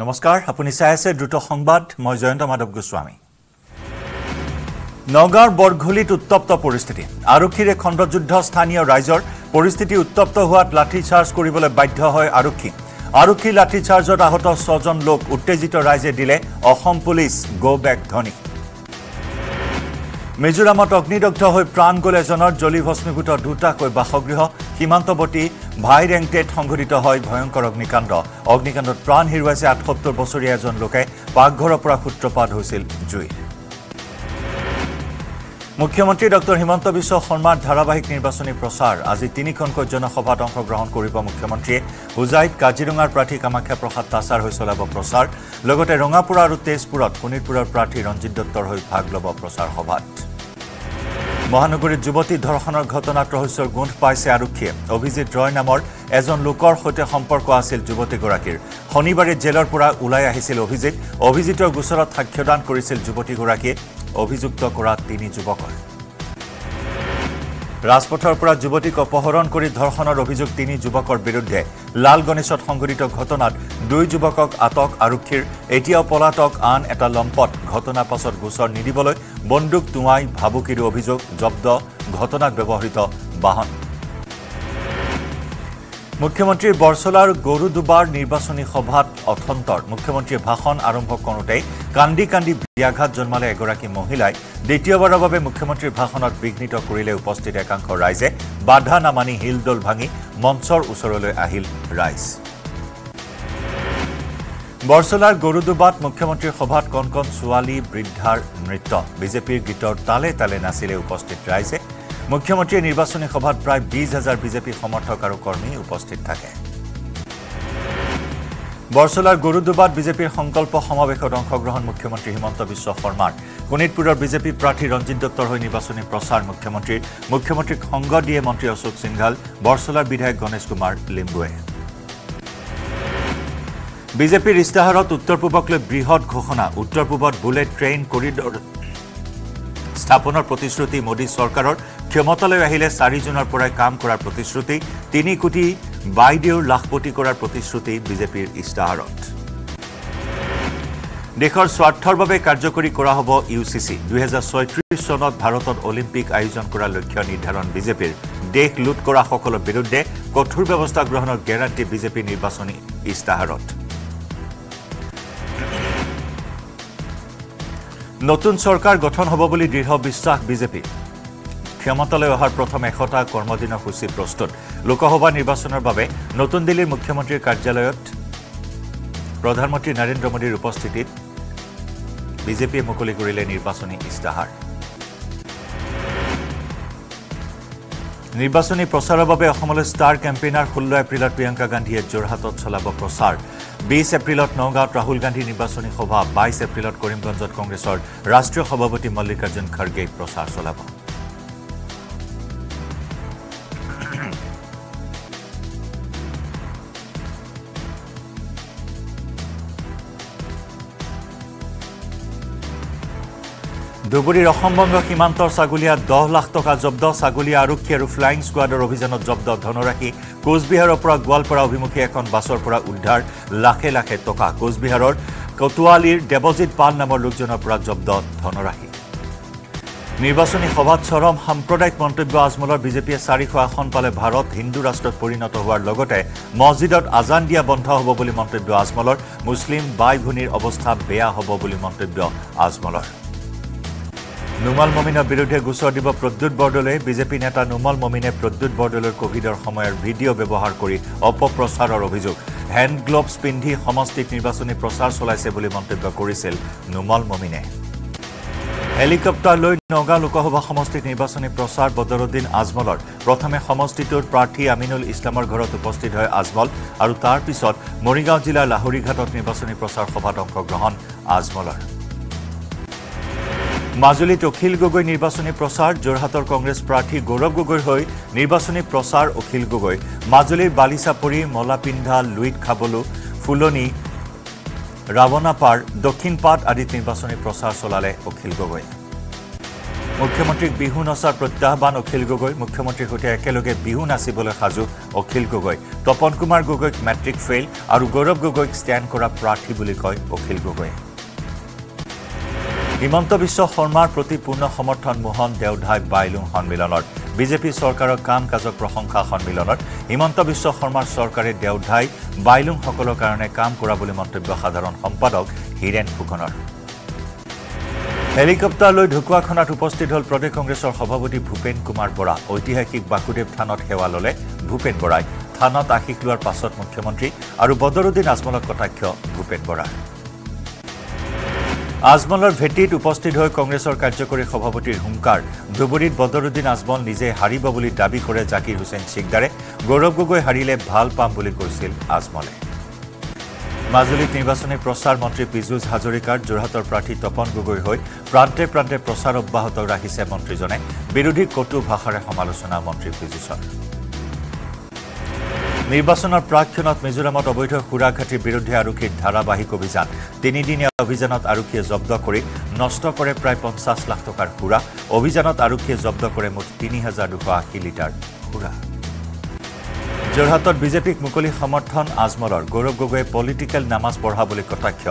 নমস্কাৰ আপুনি চাই আছে দ্ৰুত সংবাদ মই জয়ন্ত মাধৱ গোস্বামী। নগাঁৱৰ বৰঘুলিত উত্তপ্ত পৰিস্থিতি। আৰক্ষীৰে খণ্ডযুদ্ধ স্থানীয় ৰাইজৰ পৰিস্থিতি উত্তপ্ত হোৱাত লাঠিচাৰ্জ কৰিবলৈ বাধ্য হয় আৰক্ষী। আৰক্ষীৰ লাঠিচাৰ্জত আহত ছজন লোক উত্তেজিত ৰাইজে দিলে অসম পুলিচ গ' বেক ধ্বনি মিজোৰামত অগ্নিদগ্ধ হৈ প্ৰাণ গ'ল এজনৰ জ্বলি ভস্মীভূত দুটাকৈ বাসগৃহ। সীমান্তৱৰ্তী ভাইৰেংটেত সংঘটিত হয় ভয়ংকৰ অগ্নিকাণ্ড। অগ্নিকাণ্ডত প্ৰাণ হেৰুৱাইছে আঠসত্তৰ বছৰীয়া এজন লোকে। পাকঘৰৰ পৰা সূত্ৰপাত হৈছিল জুই। মুখ্যমন্ত্ৰী ডক্টৰ হিমন্ত বিশ্ব শৰ্মাৰ ধাৰাবাহিক নিৰ্বাচনী প্ৰচাৰ। আজি তিনিখনকৈ জনসভাত অংশগ্ৰহণ কৰিব মুখ্যমন্ত্ৰীয়ে। হোজাইত কাজিৰঙাৰ প্ৰাৰ্থী কামাখ্যা প্ৰসাদ তাছাৰ হৈ চলাব প্ৰচাৰ। লগতে ৰঙাপুৰা আৰু তেজপুৰত শোণিতপুৰৰ প্ৰাৰ্থী ৰঞ্জিত দত্তৰ হৈ ভাগ ল'ব প্ৰচাৰ সভাত। মহানগৰীত যুৱতী ধৰ্ষণৰ ঘটনাত ৰহস্যৰ গোন্ধ পাইছে আৰক্ষীয়ে। অভিজিৎ ৰয় নামৰ এজন লোকৰ সৈতে সম্পৰ্ক আছিল যুৱতীগৰাকীৰ। শনিবাৰে জেলৰ পৰা ওলাই আহিছিল অভিজিৎ অভিজিতৰ গোচৰত সাক্ষ্যদান কৰিছিল যুৱতীগৰাকীয়ে। অভিযুক্ত কৰা তিনি যুৱকৰ। ৰাজপথৰ পৰা যুৱতীক অপহৰণ কৰি ধৰ্ষণৰ অভিযোগ তিনি যুৱকৰ বিৰুদ্ধে। লাল গণেশত সংঘটিত ঘটনাত দুই যুৱকক আটক আৰক্ষীৰ এতিয়াও পলাতক আন এটা লম্পট। ঘটনাৰ পাছত গোচৰ নিদিবলৈ বন্দুক টোঁৱাই ভাবুকিৰো অভিযোগ জব্দ। ঘটনাত ব্যৱহৃত বাহন। মুখ্যমন্ত্ৰীৰ বৰচলাৰ গৰুদুবাৰ নিৰ্বাচনী সভাত অথন্তৰ মুখ্যমন্ত্ৰীয়ে ভাষণ আৰম্ভ কৰোঁতেই কান্দি কান্দি ব্যাঘাত জন্মালে এগৰাকী মহিলাই। দ্বিতীয়বাৰৰ বাবে মুখ্যমন্ত্ৰীৰ ভাষণত বিঘ্নিত কৰিলে উপস্থিত একাংশ ৰাইজে। বাধা নামানি শিলদল ভাঙি মঞ্চৰ ওচৰলৈ আহিল ৰাইজ। বৰচলাৰ গৰুদুবাত মুখ্যমন্ত্ৰীৰ সভাত কণ কণ ছোৱালী বৃদ্ধাৰ নৃত্য। বিজেপিৰ গীতৰ তালে তালে নাচিলে উপস্থিত ৰাইজে। মুখ্যমন্ত্ৰীয়ে নিৰ্বাচনী সভাত প্ৰায় বিছ হাজাৰ বিজেপি সমৰ্থক আৰু কৰ্মী উপস্থিত থাকে। বৰচলাৰ গৰুদুবাত বিজেপিৰ সংকল্প সমাৱেশত অংশগ্ৰহণ মুখ্যমন্ত্ৰী হিমন্ত বিশ্ব শৰ্মাৰ। শোণিতপুৰৰ বিজেপি প্ৰাৰ্থী ৰঞ্জিত দত্তৰ হৈ নিৰ্বাচনী প্ৰচাৰ মুখ্যমন্ত্ৰীৰ। মুখ্যমন্ত্ৰীক সংগ দিয়ে মন্ত্ৰী অশোক সিংঘাল বৰচলাৰ বিধায়ক গণেশ কুমাৰ লিম্বুৱে। বিজেপিৰ ইস্তাহাৰত উত্তৰ পূবক লৈ বৃহৎ ঘোষণা। উত্তৰ পূবত বুলেট ট্ৰেইন কৰিডৰ স্থাপনৰ প্ৰতিশ্ৰুতি মোদী চৰকাৰৰ ক্ষমতালৈ আহিলে চাৰি জুনৰ পৰাই কাম কৰাৰ প্ৰতিশ্ৰুতি তিনি কোটি বাইদেউৰ লাখপতি কৰাৰ প্ৰতিশ্ৰুতি বিজেপিৰ ইস্তাহাৰত। দেশৰ স্বাৰ্থৰ বাবে কাৰ্যকৰী কৰা হ'ব ইউ চি চি। দুহেজাৰ ছয়ত্ৰিশ চনত ভাৰতত অলিম্পিক আয়োজন কৰাৰ লক্ষ্য নিৰ্ধাৰণ বিজেপিৰ। দেশ লুট কৰাসকলৰ বিৰুদ্ধে কঠোৰ ব্যৱস্থা গ্ৰহণৰ গেৰাণ্টি বিজেপিৰ নিৰ্বাচনী ইস্তাহাৰত। নতুন চৰকাৰ গঠন হ'ব বুলি দৃঢ় বিশ্বাস বিজেপি। ক্ষমতালৈ অহাৰ প্ৰথম এশটা কৰ্মদিনৰ সূচী প্ৰস্তুত। লোকসভা নিৰ্বাচনৰ বাবে নতুন দিল্লীৰ মুখ্যমন্ত্ৰীৰ কাৰ্যালয়ত প্ৰধানমন্ত্ৰী নৰেন্দ্ৰ মোদীৰ উপস্থিতিত বিজেপিয়ে মুকলি কৰিলে নিৰ্বাচনী ইস্তাহাৰ। নিৰ্বাচনী প্ৰচাৰৰ বাবে অসমলৈ ষ্টাৰ কেম্পেইনাৰ ষোল্ল এপ্ৰিলত প্ৰিয়ংকা গান্ধীয়ে যোৰহাটত চলাব প্ৰচাৰ। বিছ এপ্ৰিলত নগাঁৱত ৰাহুল গান্ধী নিৰ্বাচনী সভা বাইছ এপ্ৰিলত কৰিমগঞ্জত কংগ্ৰেছৰ ৰাষ্ট্ৰীয় সভাপতি মল্লিকাৰ্জুন খাৰ্গেই প্ৰচাৰ চলাব। ধুবুৰীৰ অসমবংগ সীমান্তৰ ছাগলীয়াত দহ লাখ টকা জব্দ ছাগলীয়া আৰক্ষী আৰু ফ্লাইং স্কোৱাডৰ অভিযানত জব্দ ধনৰাশি। কোচবিহাৰৰ পৰা গোৱালপাৰা অভিমুখী এখন বাছৰ পৰা উদ্ধাৰ লাখে লাখে টকা। কোচবিহাৰৰ কটোৱালীৰ দেৱজিৎ পাল নামৰ লোকজনৰ পৰা জব্দ ধনৰাশি। নিৰ্বাচনী সভাত চৰম সাম্প্ৰদায়িক মন্তব্য আজমলৰ বিজেপিয়ে চাৰিশ আসন পালে ভাৰত হিন্দু ৰাষ্ট্ৰত পৰিণত হোৱাৰ লগতে মছজিদত আজান দিয়া বন্ধ হ'ব বুলি মন্তব্য আজমলৰ মুছলিম বাই ভনীৰ অৱস্থা বেয়া হ'ব বুলি মন্তব্য আজমলৰ। নুমল মমিনৰ বিৰুদ্ধে গোচৰ দিব প্ৰদ্যুৎ বৰদলৈ। বিজেপি নেতা নুমল মমিনে প্ৰদ্যুৎ বৰদলৈৰ কভিডৰ সময়ৰ ভিডিঅ' ব্যৱহাৰ কৰি অপপ্ৰচাৰৰ অভিযোগ। হেণ্ড গ্লভছ পিন্ধি সমষ্টিত নিৰ্বাচনী প্ৰচাৰ চলাইছে বুলি মন্তব্য কৰিছিল নুমল মমিনে। হেলিকপ্টাৰ লৈ নগাঁও লোকসভা সমষ্টিত নিৰ্বাচনী প্ৰচাৰ বদৰুদ্দিন আজমলৰ। প্ৰথমে সমষ্টিটোৰ প্ৰাৰ্থী আমিনুল ইছলামৰ ঘৰত উপস্থিত হয় আজমল আৰু তাৰ পিছত মৰিগাঁও জিলাৰ লাহৰীঘাটত নিৰ্বাচনী প্ৰচাৰ সভাত অংশগ্ৰহণ আজমলৰ। মাজুলীত অখিল গগৈ নিৰ্বাচনী প্ৰচাৰ যোৰহাটৰ কংগ্ৰেছ প্ৰাৰ্থী গৌৰৱ গগৈৰ হৈ নিৰ্বাচনী প্ৰচাৰ অখিল গগৈ। মাজুলীৰ বালিচাপৰি মলাপিন্ধা লুইত খাবলো ফুলনি ৰাৱণাপাৰ দক্ষিণপাট আদিত নিৰ্বাচনী প্ৰচাৰ চলালে অখিল গগৈ। মুখ্যমন্ত্ৰীক বিহু নচাৰ প্ৰত্যাহ্বান অখিল গগৈ। মুখ্যমন্ত্ৰীৰ সৈতে একেলগে বিহু নাচিবলৈ সাজু অখিল গগৈ। তপন কুমাৰ গগৈক মেট্ৰিক ফেইল আৰু গৌৰৱ গগৈক ষ্টেণ্ড কৰা প্ৰাৰ্থী বুলি কয় অখিল গগৈয়ে হিমন্ত বিশ্ব শৰ্মাৰ প্ৰতি পূৰ্ণ সমৰ্থন মোহন দেওধাই বাইলুং সন্মিলনত। বিজেপি চৰকাৰৰ কাম কাজক প্ৰশংসা সন্মিলনত। হিমন্ত বিশ্ব শৰ্মাৰ চৰকাৰে দেওধাই বাইলুংসকলৰ কাৰণে কাম কৰা বুলি মন্তব্য সাধাৰণ সম্পাদক হীৰেণ ফুকনৰ। হেলিকপ্টাৰ লৈ ঢকুৱাখানাত উপস্থিত হ'ল প্ৰদেশ কংগ্ৰেছৰ সভাপতি ভূপেন কুমাৰ বৰা। ঐতিহাসিক বাসুদেৱ থানত সেৱা ল'লে ভূপেন বৰাই। থানত আশীষ লোৱাৰ পাছত মুখ্যমন্ত্ৰী আৰু বদৰুদ্দিন আজমলক কটাক্ষ ভূপেন বৰাৰ। আজমলৰ ভেটিত উপস্থিত হৈ কংগ্ৰেছৰ কাৰ্যকৰী সভাপতিৰ হুংকাৰ। ধুবুৰীত বদৰুদ্দিন আজমল নিজে হাৰিব বুলি দাবী কৰে জাকিৰ হুছেইন চিকদাৰে গৌৰৱ গগৈ হাৰিলে ভাল পাম বুলি কৈছিল আজমলে। মাজুলীত নিৰ্বাচনী প্ৰচাৰ মন্ত্ৰী পীযুষ হাজৰিকাৰ যোৰহাটৰ প্ৰাৰ্থী তপন গগৈৰ হৈ প্ৰান্তে প্ৰান্তে প্ৰচাৰ অব্যাহত ৰাখিছে মন্ত্ৰীজনে। বিৰোধী কটু ভাষাৰে সমালোচনা মন্ত্ৰী পীযুষৰ। নিৰ্বাচনৰ প্ৰাক্ষণত মিজোৰামত অবৈধ সুৰাঘাটিৰ বিৰুদ্ধে আৰক্ষীৰ ধাৰাবাহিক অভিযান। তিনিদিনীয়া অভিযানত আৰক্ষীয়ে জব্দ কৰি নষ্ট কৰে প্ৰায় পঞ্চাছ লাখ টকাৰ সুৰা। অভিযানত আৰক্ষীয়ে জব্দ কৰে মুঠ তিনি হাজাৰ দুশ আশী লিটাৰ সুৰা। যোৰহাটত বিজেপিক মুকলি সমৰ্থন আজমলৰ। গৌৰৱ গগৈয়ে পলিটিকেল নামাজ পঢ়া বুলি কটাক্ষ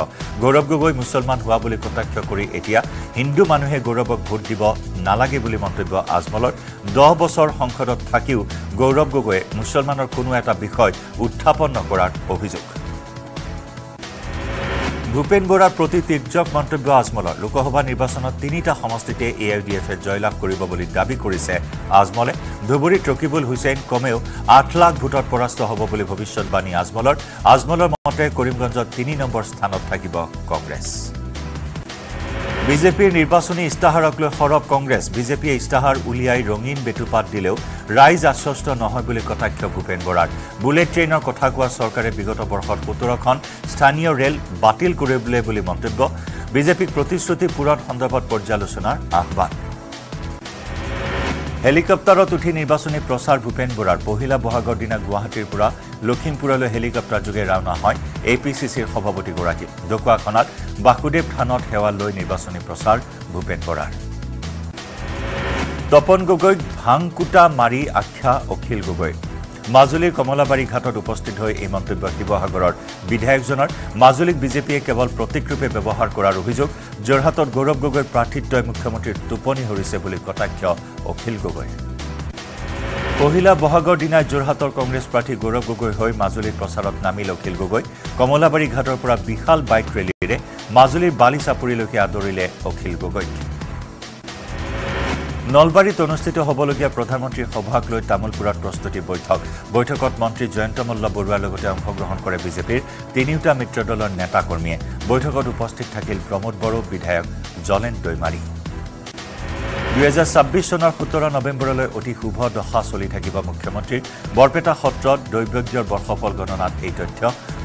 গৌৰৱ গগৈ মুছলমান হোৱা বুলি কটাক্ষ কৰি এতিয়া হিন্দু মানুহে গৌৰৱক ভোট দিব নালাগে বুলি মন্তব্য আজমলৰ। দহ বছৰ সংসদত থাকিও গৌৰৱ গগৈয়ে মুছলমানৰ কোনো এটা বিষয় উত্থাপন নকৰাৰ অভিযোগ। ভূপেন বৰাৰ প্ৰতি তীৰ্যক মন্তব্য আজমলৰ। লোকসভা নিৰ্বাচনত তিনিটা সমষ্টিতে এ আই ডি এফে জয়লাভ কৰিব বুলি দাবী কৰিছে আজমলে। ধুবুৰীত ৰকিবুল হুছেইন কমেও আঠ লাখ ভোটত পৰাস্ত হ'ব বুলি ভৱিষ্যৎবাণী আজমলৰ। আজমলৰ মতে কৰিমগঞ্জত তিনি নম্বৰ স্থানত থাকিব কংগ্ৰেছ। বিজেপিৰ নিৰ্বাচনী ইস্তাহাৰক লৈ সৰব কংগ্ৰেছ। বিজেপিয়ে ইস্তাহাৰ উলিয়াই ৰঙীন বেটুপাত দিলেও ৰাইজ আশ্বস্ত নহয় বুলি কটাক্ষ ভূপেন বৰাৰ। বুলেট ট্ৰেইনৰ কথা কোৱা চৰকাৰে বিগত বৰ্ষত সোতৰখন স্থানীয় ৰেল বাতিল কৰিবলৈ বুলি মন্তব্য। বিজেপিক প্ৰতিশ্ৰুতি পূৰণ সন্দৰ্ভত পৰ্যালোচনাৰ আহ্বান। হেলিকপ্টাৰত উঠি নিৰ্বাচনী প্ৰচাৰ ভূপেন বৰাৰ। পহিলা বহাগৰ দিনা গুৱাহাটীৰ পৰা লখিমপুৰলৈ হেলিকপ্টাৰযোগে ৰাওনা হয় এ পি চি চিৰ সভাপতিগৰাকী। ঢকুৱাখনাত বাসুদেৱ থানত সেৱা লৈ নিৰ্বাচনী প্ৰচাৰ ভূপেন বৰাৰ। তপন গগৈক ভাংকুটা মাৰি আখ্যা অখিল গগৈ মাজুলীৰ কমলাবাৰী ঘাটত উপস্থিত হৈ এই মন্তব্য শিৱসাগৰৰ বিধায়কজনৰ। মাজুলীক বিজেপিয়ে কেৱল প্ৰতীকৰূপে ব্যৱহাৰ কৰাৰ অভিযোগ যোৰহাটত গৌৰৱ গগৈৰ প্ৰাৰ্থিত্বই মুখ্যমন্ত্ৰীৰ টোপনি হৰিছে বুলি কটাক্ষ অখিল গগৈ পহিলা বহাগৰ দিনাই যোৰহাটৰ কংগ্ৰেছ প্ৰাৰ্থী গৌৰৱ গগৈ হৈ মাজুলীৰ প্ৰচাৰত নামিল অখিল গগৈ। কমলাবাৰী ঘাটৰ পৰা বিশাল বাইক ৰেলীৰে মাজুলীৰ বালি চাপৰিলৈকে আদৰিলে অখিল গগৈক। নলবাৰীত অনুষ্ঠিত হ'বলগীয়া প্ৰধানমন্ত্ৰীৰ সভাক লৈ তামোলপুৰত প্ৰস্তুতি বৈঠক। বৈঠকত মন্ত্ৰী জয়ন্ত মল্ল বৰুৱাৰ লগতে অংশগ্ৰহণ কৰে বিজেপিৰ তিনিওটা মিত্ৰ দলৰ নেতা কৰ্মীয়ে। বৈঠকত উপস্থিত থাকিল প্ৰমোদ বড়ো বিধায়ক জলেন দৈমাৰী। দুহেজাৰ ছাব্বিছ চনৰ সোতৰ নৱেম্বৰলৈ অতি শুভ দশা চলি থাকিব মুখ্যমন্ত্ৰীৰ। বৰপেটা সত্ৰত দৈৱজ্ঞৰ বৰ্ষফল গণনাত এই তথ্য।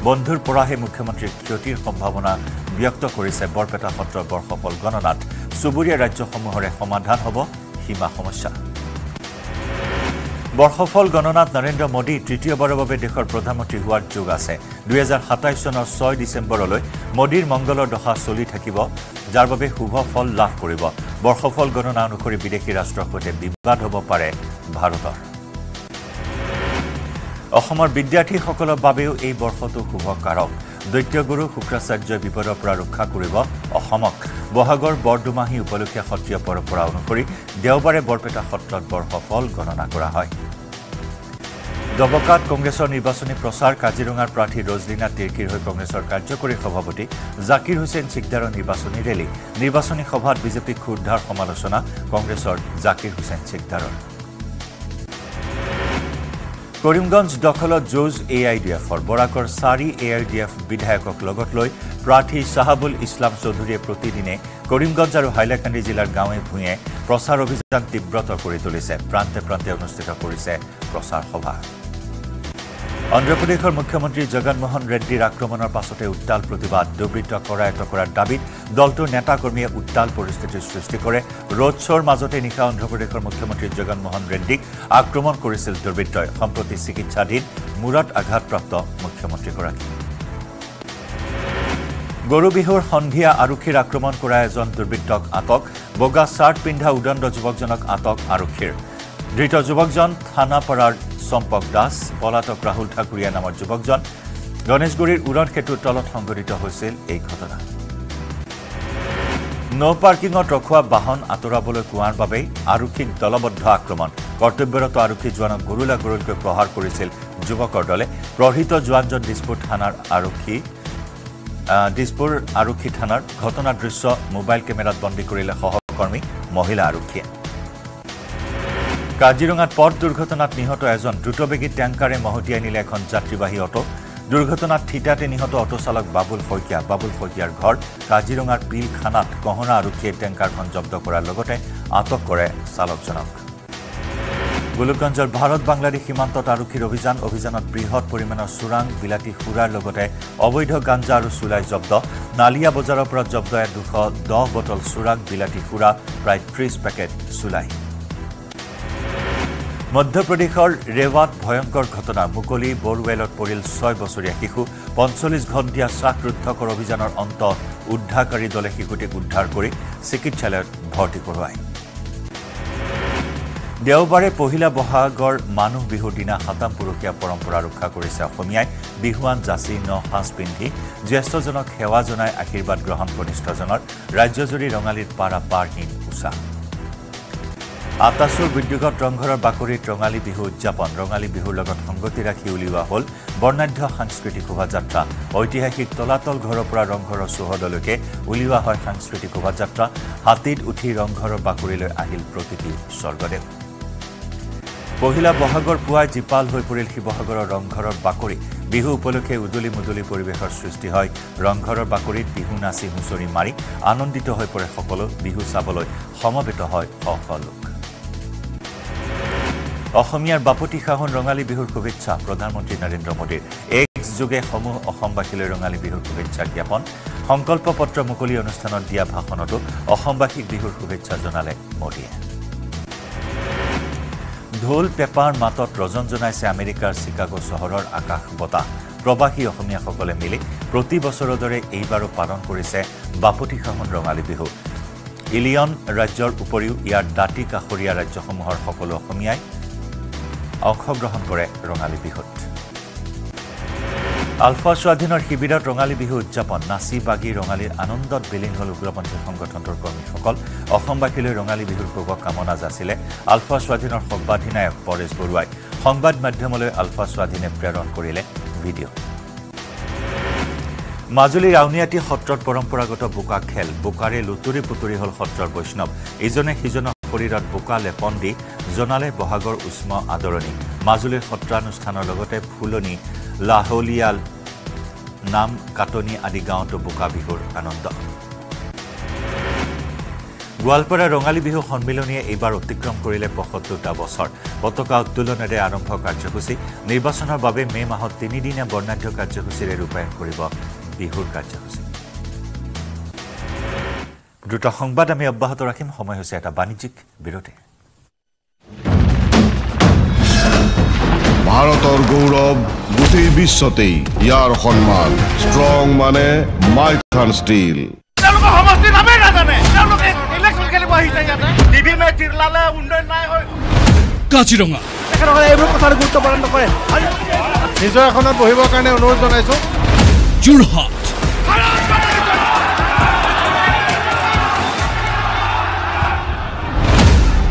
বন্ধুৰ পৰাহে মুখ্যমন্ত্ৰীৰ ক্ষতিৰ সম্ভাৱনা ব্যক্ত কৰিছে বৰপেটা সত্ৰৰ বৰ্ষফল গণনাত। চুবুৰীয়া ৰাজ্যসমূহৰে সমাধান হ'ব। সীমা সমস্যা। বৰ্ষফল গণনাত নৰেন্দ্ৰ মোদী তৃতীয়বাৰৰ বাবে দেশৰ প্ৰধানমন্ত্ৰী হোৱাৰ যোগ আছে। দুহেজাৰ সাতাইছ চনৰ ছয় ডিচেম্বৰলৈ মোদীৰ মংগলৰ দশা চলি থাকিব যাৰ বাবে শুভ ফল লাভ কৰিব। বৰ্ষফল গণনা অনুসৰি বিদেশী ৰাষ্ট্ৰৰ সৈতে বিবাদ হ'ব পাৰে ভাৰতৰ। অসমৰ বিদ্যাৰ্থীসকলৰ বাবেও এই বৰ্ষটো শুভকাৰক দৈত্যগুৰু শুক্ৰাচাৰ্যই বিপদৰ পৰা ৰক্ষা কৰিব অসমক। বহাগৰ বৰদুমাহী উপলক্ষে সত্ৰীয় পৰম্পৰা অনুসৰি দেওবাৰে বৰপেটা সত্ৰত বৰ্ষফল গণনা কৰা হয়। দবকাত কংগ্ৰেছৰ নিৰ্বাচনী প্ৰচাৰ কাজিৰঙাৰ প্ৰাৰ্থী ৰজলিনা তিৰ্কীৰ হৈ কংগ্ৰেছৰ কাৰ্যকৰী সভাপতি জাকিৰ হুছেইন চিকদাৰৰ নিৰ্বাচনী ৰেলী নিৰ্বাচনী সভাত বিজেপিক ক্ষুদ্ধাৰ সমালোচনা কংগ্ৰেছৰ জাকিৰ হুছেইন চিকদাৰৰ। কৰিমগঞ্জ দখলত যুঁজ এ আই ডি এফৰ বৰাকৰ চাৰি এ আই ডি এফ বিধায়কক লগত লৈ প্ৰাৰ্থী চাহাবুল ইছলাম চৌধুৰীয়ে প্ৰতিদিনে কৰিমগঞ্জ আৰু হাইলাকান্দি জিলাৰ গাঁৱে ভূঞে প্ৰচাৰ অভিযান তীব্ৰতৰ কৰি তুলিছে। প্ৰান্তে প্ৰান্তে অনুষ্ঠিত কৰিছে প্ৰচাৰ সভা। অন্ধ্ৰপ্ৰদেশৰ মুখ্যমন্ত্ৰী জগনমোহন ৰেড্ডীৰ আক্ৰমণৰ পাছতে উত্তাল প্ৰতিবাদ দুৰ্বৃত্ত কৰায়ত্ব কৰাৰ দাবীত দলটোৰ নেতাকৰ্মীয়ে উত্তাল পৰিস্থিতিৰ সৃষ্টি কৰে। ৰোড শ্ব'ৰ মাজতে নিশা অন্ধ্ৰপ্ৰদেশৰ মুখ্যমন্ত্ৰী জগনমোহন ৰেড্ডীক আক্ৰমণ কৰিছিল দুৰ্বৃত্তই। সম্প্ৰতি চিকিৎসাধীন মূৰত আঘাতপ্ৰাপ্ত মুখ্যমন্ত্ৰীগৰাকী। গৰু বিহুৰ সন্ধিয়া আৰক্ষীৰ আক্ৰমণ কৰা এজন দুৰ্বৃত্তক আটক বগা চাৰ্ট পিন্ধা উদণ্ড যুৱকজনক আটক আৰক্ষীৰ। ধৃত যুৱকজন থানাপাৰাৰ চম্পক দাস পলাতক ৰাহুল ঠাকুৰীয়া নামৰ যুৱকজন। গণেশগুৰিৰ উৰণ সেতুৰ তলত সংঘটিত হৈছিল এই ঘটনা। ন পাৰ্কিঙত ৰখোৱা বাহন আঁতৰাবলৈ কোৱাৰ বাবেই আৰক্ষীক দলবদ্ধ আক্ৰমণ। কৰ্তব্যৰত আৰক্ষী জোৱানক গৰুলা গৰুলকৈ প্ৰহাৰ কৰিছিল যুৱকৰ দলে। প্ৰহৃত জোৱানজন দিছপুৰ থানাৰ আৰক্ষী দিছপুৰ আৰক্ষী থানাৰ ঘটনাৰ দৃশ্য মোবাইল কেমেৰাত বন্দী কৰিলে সহকৰ্মী মহিলা আৰক্ষীয়ে। কাজিৰঙাত পথ দুৰ্ঘটনাত নিহত এজন দ্ৰুতবেগী টেংকাৰে মহতিয়াই নিলে এখন যাত্ৰীবাহী অটো। দুৰ্ঘটনাত থিতাতে নিহত অটো চালক বাবুল শইকীয়া বাবুল শইকীয়াৰ ঘৰ কাজিৰঙাৰ পিলখানাত কহৰা আৰক্ষীয়ে টেংকাৰখন জব্দ কৰাৰ লগতে আটক কৰে চালকজনক। গোলোকগঞ্জৰ ভাৰত বাংলাদেশ সীমান্তত আৰক্ষীৰ অভিযান অভিযানত বৃহৎ পৰিমাণৰ চোৰাং বিলাতী সুৰাৰ লগতে অবৈধ গাঞ্জা আৰু চুলাই জব্দ। নালিয়া বজাৰৰ পৰা জব্দ দুশ দহ বটল চোৰাং বিলাতী সুৰা প্ৰায় ত্ৰিছ পেকেট চুলাই। মধ্যপ্ৰদেশৰ ৰেৱাত ভয়ংকৰ ঘটনা। মুকলি বৰৱেলত পৰিল ছয় বছৰীয়া শিশু। পঞ্চল্লিছ ঘণ্টীয়া শ্বাসৰুদ্ধকৰ অভিযানৰ অন্ত উদ্ধাৰকাৰী দলে শিশুটিক উদ্ধাৰ কৰি চিকিৎসালয়ত ভৰ্তি কৰোৱায়। দেওবাৰে পহিলা বহাগৰ মানুহ বিহুৰ দিনা সাতাম পুৰুষীয়া পৰম্পৰা ৰক্ষা কৰিছে অসমীয়াই। বিহুৱান যাচি ন সাজ পিন্ধি জ্যেষ্ঠজনক সেৱা জনাই আশীৰ্বাদ গ্ৰহণ কনিষ্ঠজনৰ ৰাজ্যজুৰি ৰঙালীত পাৰা পাৰহীন উচা। আটাচুৰ উদ্যোগত ৰংঘৰৰ বাকৰিত ৰঙালী বিহু উদযাপন। ৰঙালী বিহুৰ লগত সংগতি ৰাখি উলিওৱা হ'ল বৰ্ণাঢ্য সাংস্কৃতিক শোভাযাত্ৰা। ঐতিহাসিক তলাতল ঘৰৰ পৰা ৰংঘৰৰ চৌহদলৈকে উলিওৱা হয় সাংস্কৃতিক শোভাযাত্ৰা। হাতীত উঠি ৰংঘৰৰ বাকৰিলৈ আহিল প্ৰতিটি স্বৰ্গদেৱ পহিলা বহাগৰ পুৱাই জীপাল হৈ পৰিল শিৱসাগৰৰ ৰংঘৰৰ বাকৰি। বিহু উপলক্ষে উদলি মুদলি পৰিৱেশৰ সৃষ্টি হয়। ৰংঘৰৰ বাকৰিত বিহু নাচি হুঁচৰি মাৰি আনন্দিত হৈ পৰে সকলো। বিহু চাবলৈ সমবেত হয় শ শ লোক। অসমীয়াৰ বাপতি সাহোন ৰঙালী বিহুৰ শুভেচ্ছা প্ৰধানমন্ত্ৰী নৰেন্দ্ৰ মোদীৰ। এক্স যোগে সমূহ অসমবাসীলৈ ৰঙালী বিহুৰ শুভেচ্ছা জ্ঞাপন। সংকল্প পত্ৰ মুকলি অনুষ্ঠানত দিয়া ভাষণতো অসমবাসীক বিহুৰ শুভেচ্ছা জনালে মোদীয়ে। ঢোল পেপাৰ মাতত ৰজন জনাইছে আমেৰিকাৰ চিকাগো চহৰৰ আকাশ বতাহ প্ৰৱাসী অসমীয়াসকলে মিলি প্ৰতি বছৰৰ দৰে এইবাৰো পালন কৰিছে বাপতি সাহোন ৰঙালী বিহু। ইলিয়ন ৰাজ্যৰ উপৰিও ইয়াৰ দাঁতি কাষৰীয়া ৰাজ্যসমূহৰ সকলো অসমীয়াই অংশগ্ৰহণ কৰে ৰঙালী বিহুত। আলফা স্বাধীনৰ শিবিৰত ৰঙালী বিহু উদযাপন। নাচি বাগি ৰঙালীৰ আনন্দত বিলীন হল উগ্ৰপন্থী সংগঠনটোৰ কৰ্মীসকল। অসমবাসীলৈ ৰঙালী বিহুৰ শুভকামনা যাচিলে আলফা স্বাধীনৰ সংবাদিনায়ক পৰেশ বৰুৱাই। সংবাদ মাধ্যমলৈ আলফা স্বাধীনে প্ৰেৰণ কৰিলে ভিডিঅ' মাজুলীৰ আউনীআটী সত্ৰত পৰম্পৰাগত বোকা খেল। বোকাৰে লুতুৰি পুতুৰি হ'ল সত্ৰৰ বৈষ্ণৱ। ইজনে সিজনৰ শৰীৰত বোকা লেপন দি জনালে বহাগৰ উষ্ম আদৰণি। মাজুলীৰ সত্ৰানুষ্ঠানৰ লগতে ফুলনি লাহলিয়াল নাম কাটনি আদি গাঁৱতো বোকা বিহুৰ আনন্দ। গোৱালপাৰা ৰঙালী বিহু সন্মিলনীয়ে এইবাৰ অতিক্ৰম কৰিলে পঁয়সত্তৰটা বছৰ। পতাকা উত্তোলনেৰে আৰম্ভ কাৰ্যসূচী। নিৰ্বাচনৰ বাবে মে' মাহত তিনিদিনীয়া বৰ্ণাঢ্য কাৰ্যসূচীৰে ৰূপায়ণ কৰিব বিহুৰ কাৰ্যসূচী। দ্ৰুত সংবাদ আমি অব্যাহত ৰাখিম। সময় হৈছে এটা বাণিজ্যিক বিৰতি। ভাৰতৰ গৌৰৱ গোটেই বিশ্বতেই ইয়াৰ সন্মান। ষ্ট্ৰং মানে মাইথান ষ্টীল তেওঁলোকৰ সমষ্টিৰ নামেই নাজানে। তেওঁলোকে ইলেকশ্যন খেলিব আহিছে ইয়াতে। টিভি মে চিৰলালে উন্নয়ন নাই হৈ কাজিৰঙা। তেখেতসকলে এইবোৰ কথাটো গুৰুত্ব প্ৰদান নকৰে। নিজৰ এখনত বহিবৰ কাৰণে অনুৰোধ জনাইছো। যোৰহাট।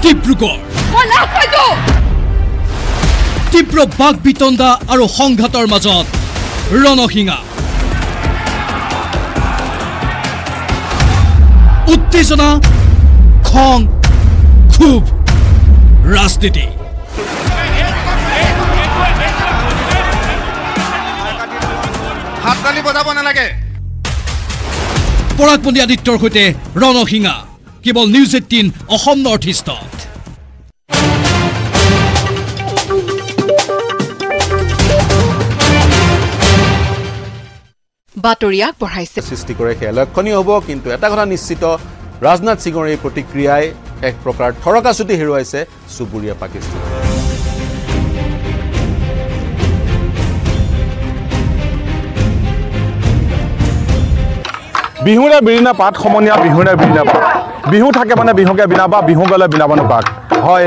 ডিব্ৰুগড়। তীব্ৰ বাক বিতণ্ডা আৰু সংঘাতৰ মাজত ৰণসিঙা উত্তেজনা খং ক্ষোভ ৰাজনীতি। বজাব নালাগে। পৰাগমণি আদিত্যৰ সৈতে ৰণসিঙা কেৱল নিউজ এইটিন অসম নৰ্থ ইষ্টত। বাতৰি আগবঢ়াইছে। সৃষ্টি কৰে সেয়া লক্ষণীয় হ'ব কিন্তু এটা কথা নিশ্চিত ৰাজনাথ সিঙৰ এই প্ৰতিক্ৰিয়াই এক প্ৰকাৰ থৰকাচুটি হেৰুৱাইছে চুবুৰীয়া পাকিস্তান। বিহুৰে বিৰিণা পাত সমনীয়া বিহুৰে বিৰিণা পাত। বিহু থাকে মানে বিহুকে বিনা বা বিহু গ'লে বিনা মানুহ পাক হয়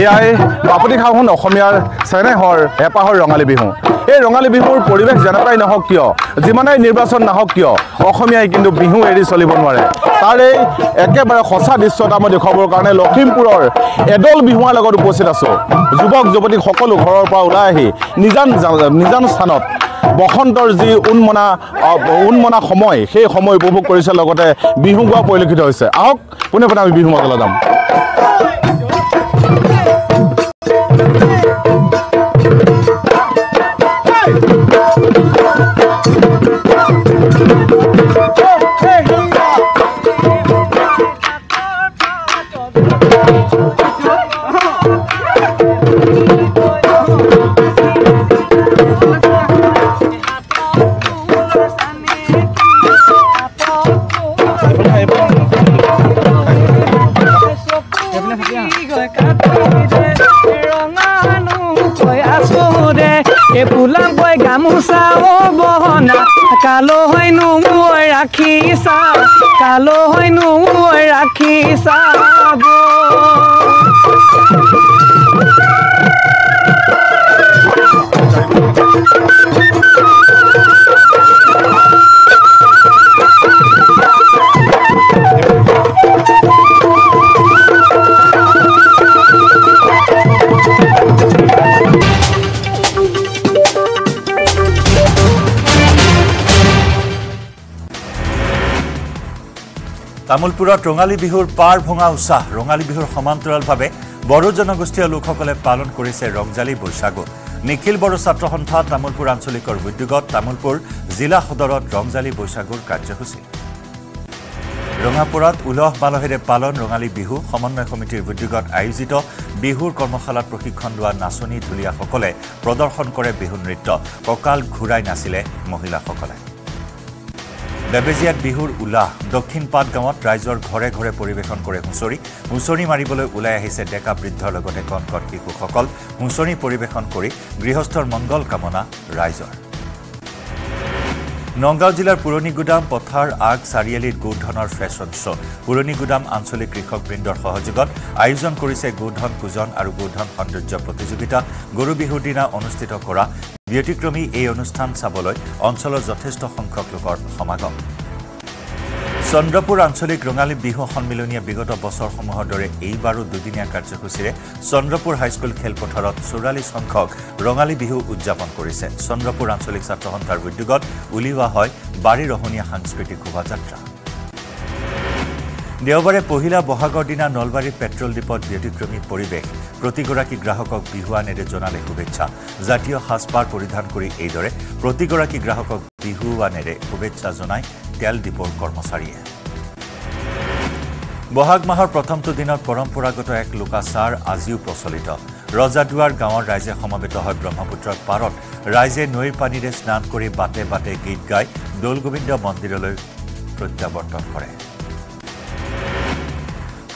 এয়াই বাপতি সাহোন অসমীয়াৰ চেনেহৰ হেঁপাহৰ ৰঙালী বিহু। এই ৰঙালী বিহুৰ পৰিৱেশ যেনেকুৱাই নহওক কিয় যিমানেই নিৰ্বাচন নাহক কিয় অসমীয়াই কিন্তু বিহু এৰি চলিব নোৱাৰে। তাৰ এই একেবাৰে সঁচা দৃশ্য এটা মই দেখুৱাবৰ কাৰণে লখিমপুৰৰ এডল বিহুৱাৰ লগত উপস্থিত আছোঁ। যুৱক যুৱতী সকলো ঘৰৰ পৰা ওলাই আহি নিজান নিজান স্থানত বসন্তৰ যি উন্মনা উন্মনা সময় সেই সময় উপভোগ কৰিছে লগতে বিহু গোৱা পৰিলক্ষিত হৈছে। আহক পোনে পোনে আমি বিহু মাজলৈ যাম। তামোলপুৰত ৰঙালী বিহুৰ পাৰ ভঙা উৎসাহ ৰঙালী বিহুৰ সমান্তৰালভাৱে বড়ো জনগোষ্ঠীয় লোকসকলে পালন কৰিছে ৰংজালী বৈশাগু। নিখিল বড়ো ছাত্ৰ সন্থা তামোলপুৰ আঞ্চলিকৰ উদ্যোগত তামোলপুৰ জিলা সদৰত ৰংজালী বৈশাগুৰ কাৰ্যসূচী। ৰঙাপুৰত উলহ মালহেৰে পালন ৰঙালী বিহু সমন্বয় সমিতিৰ উদ্যোগত আয়োজিত বিহুৰ কৰ্মশালাত প্ৰশিক্ষণ লোৱা নাচনী ঢুলীয়াসকলে প্ৰদৰ্শন কৰে বিহু নৃত্য। কঁকাল ঘূৰাই নাছিলে মহিলাসকলে। বেবেজিয়াত বিহুৰ উলাহ দক্ষিণ গাঁৱত ৰাইজৰ ঘৰে ঘৰে পৰিৱেশন কৰে হুঁচৰি। হুঁচৰি মাৰিবলৈ ওলাই আহিছে ডেকা বৃদ্ধৰ লগতে কণ কণ শিশুসকল। হুঁচৰি পৰিৱেশন কৰি গৃহস্থৰ মংগল কামনা ৰাইজৰ। নগাঁও জিলাৰ পুৰণি গুদাম পথাৰ আগ চাৰিআলিত গোধনৰ ফেশ্বন শ্ব' পুৰণি গুদাম আঞ্চলিক কৃষকবৃন্দৰ সহযোগত আয়োজন কৰিছে গোধন পূজন আৰু গোধন সৌন্দৰ্য প্ৰতিযোগিতা। গৰু বিহুৰ দিনা অনুষ্ঠিত কৰা ব্যতিক্ৰমী এই অনুষ্ঠান চাবলৈ অঞ্চলৰ যথেষ্ট সংখ্যক লোকৰ সমাগম। চন্দ্ৰপুৰ আঞ্চলিক ৰঙালী বিহু সন্মিলনীয়ে বিগত বছৰসমূহৰ দৰে এইবাৰো দুদিনীয়া কাৰ্যসূচীৰে চন্দ্ৰপুৰ হাইস্কুল খেলপথাৰত চৌৰাল্লিছ সংখ্যক ৰঙালী বিহু উদযাপন কৰিছে। চন্দ্ৰপুৰ আঞ্চলিক ছাত্ৰ সন্থাৰ উদ্যোগত উলিওৱা হয় বাৰীৰহণীয়া সাংস্কৃতিক শোভাযাত্ৰা। দেওবাৰে পহিলা বহাগৰ দিনা নলবাৰীৰ পেট্ৰল ডিপত ব্যতিক্ৰমী পৰিৱেশ। প্ৰতিগৰাকী গ্ৰাহকক বিহুৱানেৰে জনালে শুভেচ্ছা। জাতীয় সাজপাৰ পৰিধান কৰি এইদৰে প্ৰতিগৰাকী গ্ৰাহকক বিহুৱানেৰে শুভেচ্ছা জনায় তেল ডিপোৰ কৰ্মচাৰীয়ে। বহাগ মাহৰ প্ৰথমটো দিনত পৰম্পৰাগত এক লোকাচাৰ আজিও প্ৰচলিত। ৰজাদুৱাৰ গাঁৱৰ ৰাইজে সমবেত হয় ব্ৰহ্মপুত্ৰৰ পাৰত ৰাইজে নৈৰ পানীৰে স্নান কৰি বাটে বাটে গীত গাই দৌলগোবিন্দ মন্দিৰলৈ প্ৰত্যাৱৰ্তন কৰে।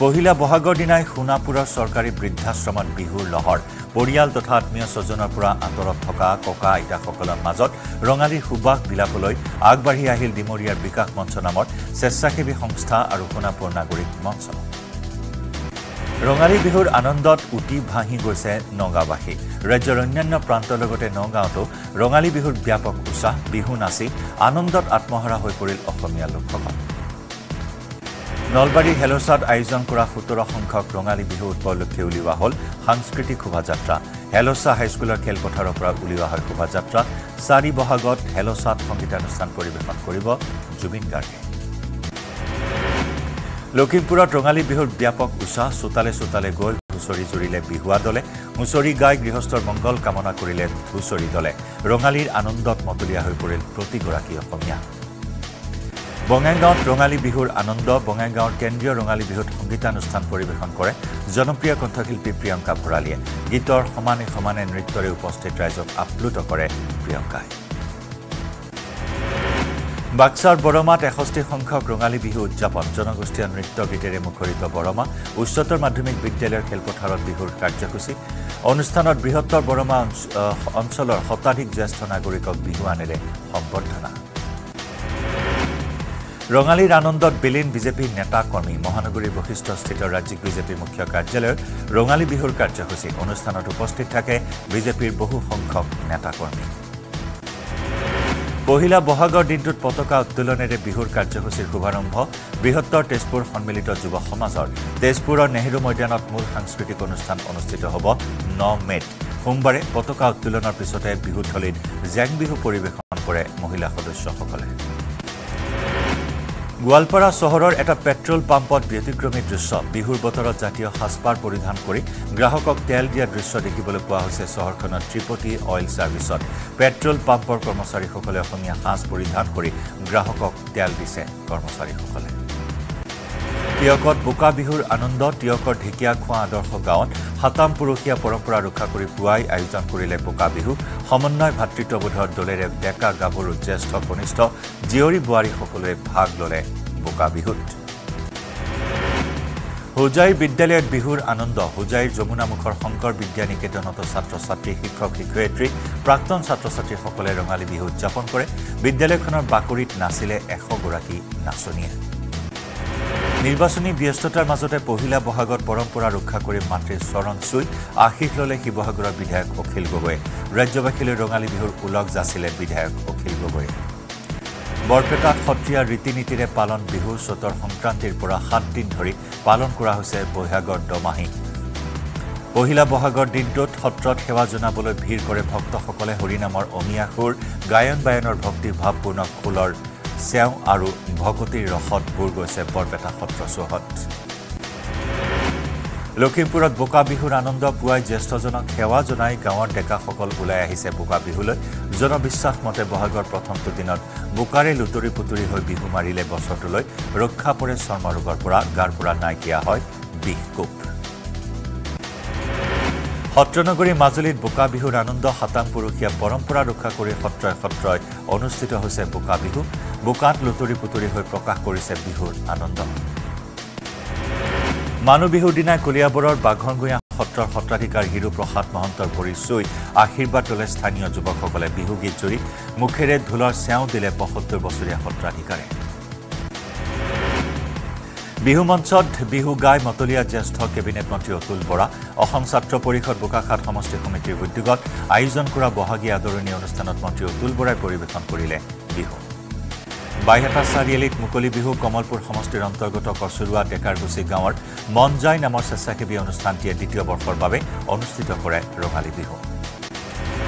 পহিলা বহাগৰ দিনাই সোণাপুৰৰ চৰকাৰী বৃদ্ধাশ্ৰমত বিহুৰ লহৰ। পৰিয়াল তথা আত্মীয় স্বজনৰ পৰা আঁতৰত থকা ককা আইতাসকলৰ মাজত ৰঙালীৰ সুবাস বিলাবলৈ আগবাঢ়ি আহিল ডিমৰীয়াৰ বিকাশ মঞ্চ নামৰ স্বেচ্ছাসেৱী সংস্থা আৰু সোণাপুৰ নাগৰিক মঞ্চ। ৰঙালী বিহুৰ আনন্দত উটি ভাঁহি গৈছে নগাঁওবাসী। ৰাজ্যৰ অন্যান্য প্ৰান্তৰ লগতে নগাঁৱতো ৰঙালী বিহুৰ ব্যাপক উৎসাহ বিহু নাচি আনন্দত আত্মহাৰা হৈ পৰিল অসমীয়া লোকসকল নলবাৰীৰ হেলচাত আয়োজন কৰা সোতৰ সংখ্যক ৰঙালী বিহু উপলক্ষে উলিওৱা হ'ল সাংস্কৃতিক শোভাযাত্ৰা। হেলচা হাইস্কুলৰ খেলপথাৰৰ পৰা উলিওৱা হয় শোভাযাত্ৰা। চাৰি বহাগত হেলচাত সংগীতানুষ্ঠান পৰিৱেশন কৰিব জুবিন গাৰ্গে। লখিমপুৰত ৰঙালী বিহুৰ ব্যাপক উৎসাহ চোতালে চোতালে গৈ হুঁচৰি জুৰিলে বিহুৱা দলে। হুঁচৰি গাই গৃহস্থৰ মংগল কামনা কৰিলে হুঁচৰি দলে। ৰঙালীৰ আনন্দত মতলীয়া হৈ পৰিল প্ৰতিগৰাকী অসমীয়া। বঙাইগাঁৱত ৰঙালী বিহুৰ আনন্দ বঙাইগাঁৱৰ কেন্দ্ৰীয় ৰঙালী বিহুত সংগীতানুষ্ঠান পৰিৱেশন কৰে জনপ্ৰিয় কণ্ঠশিল্পী প্ৰিয়ংকা ভৰালীয়ে। গীতৰ সমানে সমানে নৃত্যৰে উপস্থিত ৰাইজক আপ্লুত কৰে প্ৰিয়ংকাই। বাক্সাৰ বৰমাত এষষ্ঠি সংখ্যক ৰঙালী বিহু উদযাপন। জনগোষ্ঠীয় নৃত্য গীতেৰে মুখৰিত বৰমা উচ্চতৰ মাধ্যমিক বিদ্যালয়ৰ খেলপথাৰত বিহুৰ কাৰ্যসূচী। অনুষ্ঠানত বৃহত্তৰ বৰমা অঞ্চলৰ শতাধিক জ্যেষ্ঠ নাগৰিকক বিহুৱানেৰে সম্বৰ্ধনা। ৰঙালীৰ আনন্দত বিলীন বিজেপি নেতা কৰ্মী। মহানগৰীৰ বশিষ্ঠস্থিত ৰাজ্যিক বিজেপিৰ মুখ্য কাৰ্যালয়ত ৰঙালী বিহুৰ কাৰ্যসূচী। অনুষ্ঠানত উপস্থিত থাকে বিজেপিৰ বহু সংখ্যক নেতা কৰ্মী। পহিলা বহাগৰ দিনটোত পতাকা উত্তোলনেৰে বিহুৰ কাৰ্যসূচীৰ শুভাৰম্ভ। বৃহত্তৰ তেজপুৰ সন্মিলিত যুৱ সমাজৰ তেজপুৰৰ নেহৰু ময়দানত মূল সাংস্কৃতিক অনুষ্ঠান অনুষ্ঠিত হ'ব ন মেত। সোমবাৰে পতাকা উত্তোলনৰ পিছতে বিহুথলীত জেং বিহু পৰিৱেশন কৰে মহিলা সদস্যসকলে। গোৱালপাৰা চহৰৰ এটা পেট্ৰল পাম্পত ব্যতিক্ৰমী দৃশ্য। বিহুৰ বতৰত জাতীয় সাজপাৰ পৰিধান কৰি গ্ৰাহকক তেল দিয়া দৃশ্য দেখিবলৈ পোৱা হৈছে চহৰখনৰ ত্ৰিপতি অইল ছাৰ্ভিচত। পেট্ৰল পাম্পৰ কৰ্মচাৰীসকলে অসমীয়া সাজ পৰিধান কৰি গ্ৰাহকক তেল দিছে কৰ্মচাৰীসকলে। টিয়কত বোকা বিহুৰ আনন্দ টিয়কৰ ঢেকীয়া খোৱা আদৰ্শ গাঁৱত সাতাম পুৰুষীয়া পৰম্পৰা ৰক্ষা কৰি পুৱাই আয়োজন কৰিলে বোকা বিহু। সমন্বয় ভাতৃত্ববোধৰ দলেৰে ডেকা গাভৰু জ্যেষ্ঠ কনিষ্ঠ জীয়ৰী বোৱাৰীসকলে ভাগ ল'লে বোকা বিহুত। হোজাই বিদ্যালয়ত বিহুৰ আনন্দ হোজাইৰ যমুনামুখৰ শংকৰ বিদ্যা নিকেতনত ছাত্ৰ ছাত্ৰী শিক্ষক শিক্ষয়িত্ৰী প্ৰাক্তন ছাত্ৰ ছাত্ৰীসকলে ৰঙালী বিহু উদযাপন কৰে। বিদ্যালয়খনৰ বাকৰিত নাছিলে এশগৰাকী নাচনীয়ে। নিৰ্বাচনী ব্যস্ততাৰ মাজতে পহিলা বহাগত পৰম্পৰা ৰক্ষা কৰি মাতৃৰ চৰণ চুই আশীষ ল'লে শিৱসাগৰৰ বিধায়ক অখিল গগৈয়ে। ৰাজ্যবাসীলৈ ৰঙালী বিহুৰ ওলগ যাচিলে বিধায়ক অখিল গগৈয়ে। বৰপেটাত সত্ৰীয়া ৰীতি নীতিৰে পালন বিহু চতৰ সংক্ৰান্তিৰ পৰা সাতদিন ধৰি পালন কৰা হৈছে বৈহাগৰ দমাহী। পহিলা বহাগৰ দিনটোত সত্ৰত সেৱা জনাবলৈ ভিৰ কৰে ভক্তসকলে হৰিনামৰ অমিয়া সুৰ গায়ন বায়নৰ ভক্তি ভাৱপূৰ্ণ খোলৰ চেও আৰু ভকতিৰ ৰসত বুৰ গৈছে বৰপেটা সত্ৰ চৌহদ। লখিমপুৰত বোকা বিহুৰ আনন্দ পুৱাই জ্যেষ্ঠজনক সেৱা জনাই গাঁৱৰ ডেকাসকল ওলাই আহিছে বোকা বিহুলৈ। জনবিশ্বাস মতে বহাগৰ প্ৰথমটো দিনত বোকাৰে লুতৰি পুতৰি হৈ বিহু মাৰিলে বছৰটোলৈ ৰক্ষা পৰে চৰ্মৰোগৰ পৰা গাৰ পৰা নাইকিয়া হয় বিষকোপ সত্ৰনগৰী মাজুলীত বোকা বিহুৰ আনন্দ সাতাম পুৰুষীয়া পৰম্পৰা ৰক্ষা কৰি সত্ৰই সত্ৰই অনুষ্ঠিত হৈছে বোকা বিহু। বোকাত লুতৰি পুতৰি হৈ প্ৰকাশ কৰিছে বিহুৰ আনন্দ। মানুহ বিহুৰ দিনাই কলিয়াবৰৰ বাঘনগুঞা সত্ৰৰ সত্ৰাধিকাৰ হিৰু প্ৰসাদ মহন্তৰ ভৰি চুই আশীৰ্বাদ ল'লে স্থানীয় যুৱকসকলে বিহু গীত জুৰি মুখেৰে ঢোলৰ চেও দিলে পঁসত্তৰ বছৰীয়া সত্ৰাধিকাৰে। বিহু মঞ্চত বিহু গাই মতলীয়া জ্যেষ্ঠ কেবিনেট মন্ত্ৰী অতুল বৰা অসম ছাত্ৰ পৰিষদ বোকাখাট সমষ্টি সমিতিৰ উদ্যোগত আয়োজন কৰা বহাগী আদৰণি অনুষ্ঠানত মন্ত্ৰী অতুল বৰাই পৰিৱেশন কৰিলে বিহু। বাইহাটা চাৰিআলিত মুকলি বিহু কমলপুৰ সমষ্টিৰ অন্তৰ্গত কচুৰুৱা ডেকাৰগুচি গাঁৱৰ মন যায় নামৰ স্বেচ্ছাসেৱী অনুষ্ঠানটিয়ে দ্বিতীয় বৰ্ষৰ বাবে অনুষ্ঠিত কৰে ৰঙালী বিহু।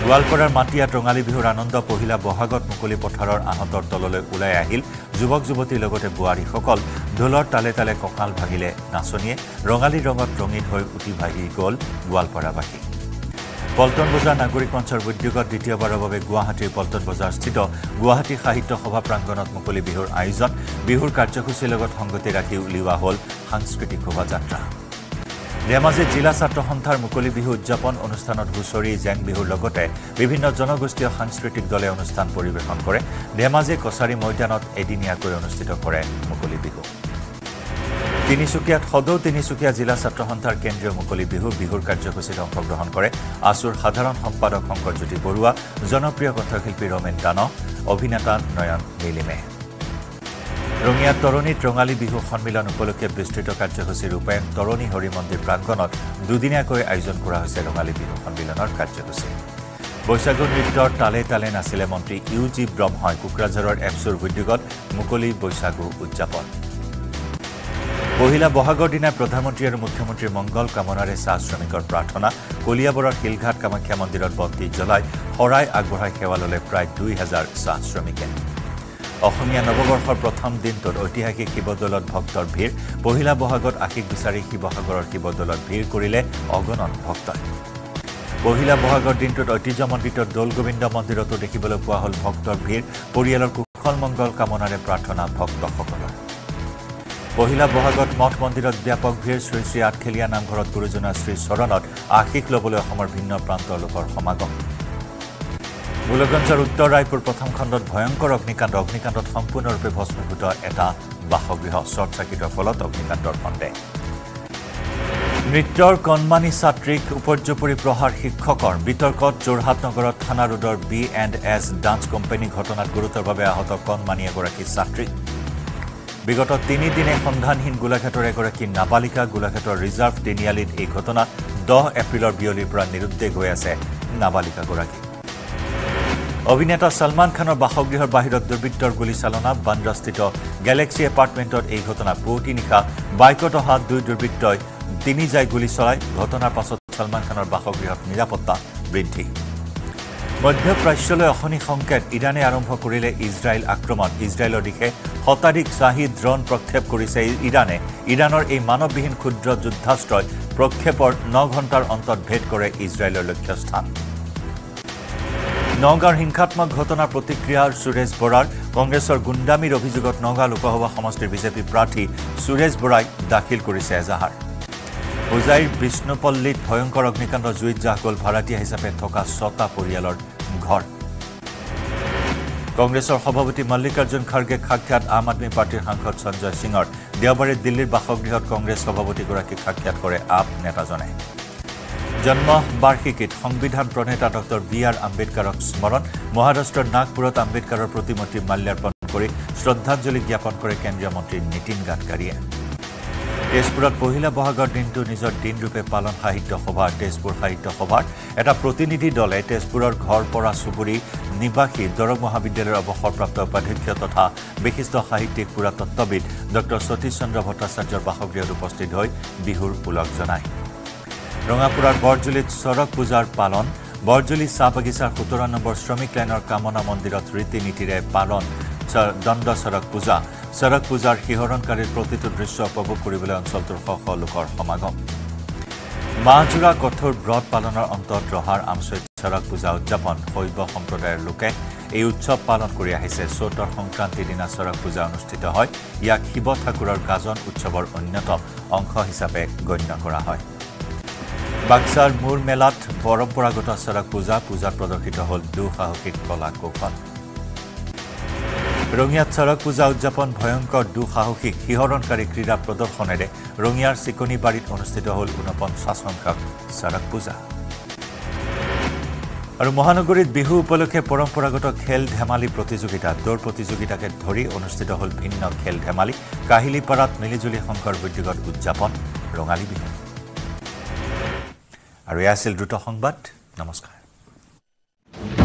গোৱালপাৰাৰ মাটিয়াত ৰঙালী বিহুৰ আনন্দ পহিলা বহাগত মুকলি পথাৰৰ আহঁতৰ তললৈ ওলাই আহিল যুৱক যুৱতীৰ লগতে বোৱাৰীসকল। ঢোলৰ তালে তালে কঁকাল ভাঙিলে নাচনীয়ে ৰঙালী ৰঙত ৰঙীন হৈ উঠি ভাগি গ'ল গোৱালপাৰাবাসী। পল্টন বজাৰ নাগৰিক মঞ্চৰ উদ্যোগত দ্বিতীয়বাৰৰ বাবে গুৱাহাটীৰ পল্টন বজাৰস্থিত গুৱাহাটী সাহিত্য সভা প্ৰাংগণত মুকলি বিহুৰ আয়োজন। বিহুৰ কাৰ্যসূচীৰ লগত সংগতি ৰাখি উলিওৱা হ'ল সাংস্কৃতিক শোভাযাত্ৰা। ধেমাজিত জিলা ছাত্ৰ সন্থাৰ মুকলি বিহু উদযাপন অনুষ্ঠানত হুঁচৰি জেং বিহুৰ লগতে বিভিন্ন জনগোষ্ঠীয় সাংস্কৃতিক দলে অনুষ্ঠান পৰিৱেশন কৰে। ধেমাজি কছাৰী ময়দানত এদিনীয়াকৈ অনুষ্ঠিত কৰে মুকলি বিহু। তিনিচুকীয়াত সদৌ তিনিচুকীয়া জিলা ছাত্ৰ সন্থাৰ কেন্দ্ৰীয় মুকলি বিহু বিহুৰ কাৰ্যসূচীত অংশগ্ৰহণ কৰে। আছুৰ সাধাৰণ সম্পাদক শংকৰজ্যোতি বৰুৱা জনপ্ৰিয় কণ্ঠশিল্পী ৰমেন দানৱ অভিনেতা নয়ন নীলিমে। ৰঙিয়া তৰণীত ৰঙালী বিহু সন্মিলন উপলক্ষে বিস্তৃত কাৰ্যসূচী ৰূপায়ণ তৰণী হৰি মন্দিৰ প্ৰাংগণত দুদিনীয়াকৈ আয়োজন কৰা হৈছে ৰঙালী বিহু সন্মিলনৰ কাৰ্যসূচী। বৈশাগু নৃত্যৰ তালে তালে নাছিলে মন্ত্ৰী ইউ জি ব্ৰহ্মই কোকৰাঝাৰৰ এপছুৰ উদ্যোগত মুকলি বৈশাগু উদযাপন। পহিলা বহাগৰ দিনাই প্ৰধানমন্ত্ৰী আৰু মুখ্যমন্ত্ৰীৰ মংগল কামনাৰে চাহ শ্ৰমিকৰ প্ৰাৰ্থনা। কলিয়াবৰৰ শিলঘাট কামাখ্যা মন্দিৰত বন্তি জ্বলাই শৰাই আগবঢ়াই সেৱা ল'লে প্ৰায় দুই হাজাৰ চাহ শ্ৰমিকে। অসমীয়া নৱবৰ্ষৰ প্ৰথম দিনটোত ঐতিহাসিক শিৱদৌলত ভক্তৰ ভিৰ পহিলা বহাগত আশীষ বিচাৰি শিৱসাগৰৰ শিৱদৌলত ভিৰ কৰিলে অগণন ভক্তই। পহিলা বহাগৰ দিনটোত ঐতিহ্যমণ্ডিত দৌল গোবিন্দ মন্দিৰতো দেখিবলৈ পোৱা হ'ল ভক্তৰ ভিৰ পৰিয়ালৰ কুশল মংগল কামনাৰে প্ৰাৰ্থনা ভক্তসকলৰ। পহিলা বহাগত মঠ মন্দিৰত ব্যাপক ভিৰ শ্ৰী শ্ৰী আঠখেলীয়া নামঘৰত গুৰুজনাৰ শ্ৰী চৰণত আশীষ ল'বলৈ অসমৰ ভিন্ন প্ৰান্তৰ লোকৰ সমাগম। গোলগঞ্জৰ উত্তৰ ৰায়পুৰ প্ৰথম খণ্ডত ভয়ংকৰ অগ্নিকাণ্ড। অগ্নিকাণ্ডত সম্পূৰ্ণৰূপে ভস্মীভূত এটা বাসগৃহ। শ্বৰ্ট চাৰ্কিটৰ ফলত অগ্নিকাণ্ডৰ সন্দেহ। নৃত্যৰ কণমানি ছাত্ৰীক উপৰ্যুপৰি প্ৰহাৰ শিক্ষকৰ। বিতৰ্কত যোৰহাট নগৰত থানা ৰোডৰ B and S dance company ঘটনাত গুৰুতৰভাৱে আহত কণমানি এগৰাকী ছাত্ৰী। বিগত তিনিদিনে সন্ধানহীন গোলাঘাটৰ এগৰাকী নাবালিকা গোলাঘাটৰ ৰিজাৰ্ভ তিনিআলিত এই ঘটনা দহ এপ্ৰিলৰ বিয়লিৰ পৰা নিৰুদ্দেশ হৈ আছে নাবালিকাগৰাকী। অভিনেতা ছলমান খানৰ বাসগৃহৰ বাহিৰত দুৰ্বৃত্তৰ গুলীচালনা বান্দ্ৰাস্থিত গেলেক্সি এপাৰ্টমেণ্টত এই ঘটনা পুৱতি নিশা। বাইকত অহা দুই দুৰ্বৃত্তই তিনি যায় গুলী চলাই ঘটনাৰ পাছত ছলমান খানৰ বাসগৃহত নিৰাপত্তা বৃদ্ধি। মধ্যপ্ৰাচ্যলৈ অশনি সংকেত ইৰাণে আৰম্ভ কৰিলে ইজৰাইল আক্ৰমণ। ইজৰাইলৰ দিশে শতাধিক শ্বাহী ড্ৰোন প্ৰক্ষেপ কৰিছে ইৰাণে। ইৰাণৰ এই মানৱবিহীন ক্ষুদ্ৰ যুদ্ধাস্ত্ৰই প্ৰক্ষেপৰ ন ঘণ্টাৰ অন্তত ভেদ কৰে ইজৰাইলৰ লক্ষ্যস্থান। নগাঁৱৰ হিংসাত্মক ঘটনাৰ প্ৰতিক্ৰিয়াৰ সুৰেশ বৰাৰ কংগ্ৰেছৰ গুণ্ডামীৰ অভিযোগত নগাঁও লোকসভা সমষ্টিৰ বিজেপি প্ৰাৰ্থী সুৰেশ বৰাই দাখিল কৰিছে এজাহাৰ। হোজাইৰ বিষ্ণুপল্লীত ভয়ংকৰ অগ্নিকাণ্ড জুইত জাহ গ'ল ভাড়াতীয়া হিচাপে থকা ছটা পৰিয়ালৰ ঘৰ। কংগ্ৰেছৰ সভাপতি মল্লিকাৰ্জুন খাৰ্গে সাক্ষাৎ আম আদমী পাৰ্টীৰ সাংসদ সঞ্জয় সিঙৰ। দেওবাৰে দিল্লীৰ বাসগৃহত কংগ্ৰেছ সভাপতিগৰাকীক সাক্ষাৎ কৰে আপ নেতাজনে। জন্ম বাৰ্ষিকীত সংবিধান প্ৰণেতা ডক্টৰ বি আৰ আম্বেদকাৰক স্মৰণ মহাৰাষ্ট্ৰৰ নাগপুৰত আম্বেদকাৰৰ প্ৰতিমূৰ্তি মাল্যাৰ্পণ কৰি শ্ৰদ্ধাঞ্জলি জ্ঞাপন কৰে কেন্দ্ৰীয় মন্ত্ৰী নীতিন গাডকাৰীয়ে। তেজপুৰত পহিলা বহাগৰ দিনটো নিজৰ দিনৰূপে পালন সাহিত্য সভাৰ তেজপুৰ সাহিত্য সভাৰ এটা প্ৰতিনিধি দলে তেজপুৰৰ ঘৰ পৰা চুবুৰী নিবাসী দৰং মহাবিদ্যালয়ৰ অৱসৰপ্ৰাপ্ত উপাধ্যক্ষ তথা বিশিষ্ট সাহিত্যিক পুৰাতত্ববিদ ডক্টৰ সতীশ চন্দ্ৰ ভট্টাচাৰ্যৰ বাসগৃহত উপস্থিত হৈ বিহুৰ ওলগ জনায়। ৰঙাপুৰাৰ বৰজুলিত চৰক পূজাৰ পালন বৰজুলি চাহ বাগিচাৰ সোতৰ নম্বৰ শ্ৰমিক লাইনৰ কামনা মন্দিৰত ৰীতি নীতিৰে পালন দণ্ড চৰক পূজা। চৰক পূজাৰ শিহৰণকাৰীৰ প্ৰতিটো দৃশ্য উপভোগ কৰিবলৈ অঞ্চলটোৰ শ শ লোকৰ সমাগম। মাহজোৰা কঠোৰ ব্ৰত পালনৰ অন্তত ৰহাৰ আমচৈত চৰক পূজা উদযাপন। শৈৱ সম্প্ৰদায়ৰ লোকে এই উৎসৱ পালন কৰি আহিছে। চৌতৰ সংক্ৰান্তিৰ দিনা চৰক পূজা অনুষ্ঠিত হয়। ইয়াক শিৱ ঠাকুৰৰ গাজন উৎসৱৰ অন্যতম অংশ হিচাপে গণ্য কৰা হয়। বাক্সাৰ মূৰ মেলাত পৰম্পৰাগত চৰক পূজা পূজাত প্ৰদৰ্শিত হ'ল দুঃসাহসিক কলা কৌশল। ৰঙিয়াত চৰক পূজা উদযাপন ভয়ংকৰ দুঃসাহসিক শিহৰণকাৰী ক্ৰীড়া প্ৰদৰ্শনেৰে ৰঙিয়াৰ চিকনিবাৰীত অনুষ্ঠিত হ'ল ঊনপঞ্চাছ সংখ্যক চৰক পূজা। আৰু মহানগৰীত বিহু উপলক্ষে পৰম্পৰাগত খেল ধেমালি প্ৰতিযোগিতা দৌৰ প্ৰতিযোগিতাকে ধৰি অনুষ্ঠিত হ'ল ভিন্ন খেল ধেমালি। কাহিলীপাৰাত মিলিজুলি শংকৰ উদ্যোগত উদযাপন ৰঙালী বিহু। আৰু এয়া আছিল দ্ৰুত সংবাদ। নমস্কাৰ।